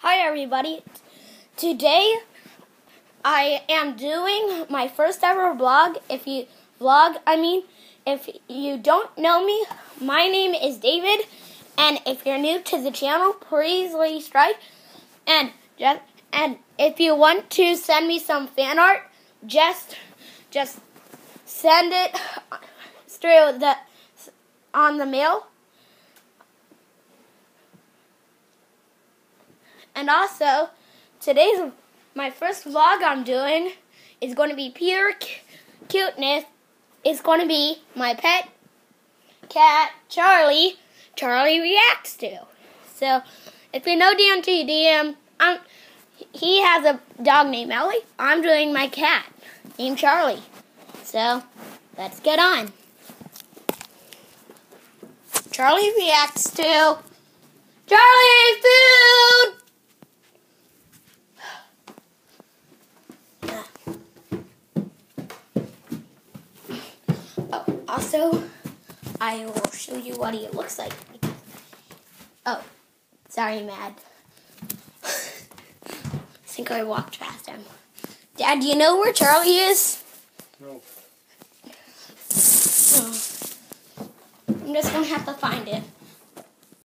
Hi everybody. Today I am doing my first ever vlog. If you vlog, I mean, if you don't know me, my name is David, and if you're new to the channel, please leave strike. And just and if you want to send me some fan art, just just send it through the on the mail And also, today's my first vlog I'm doing is going to be pure cuteness. It's going to be my pet cat, Charlie. Charlie reacts to. So, if you know DMT, DM, I'm, he has a dog named Ellie. I'm doing my cat named Charlie. So, let's get on. Charlie reacts to Charlie food. Also, I will show you what he looks like. Oh, sorry, Mad. I think I walked past him. Dad, do you know where Charlie is? No. Oh. I'm just gonna have to find it.